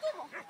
最好看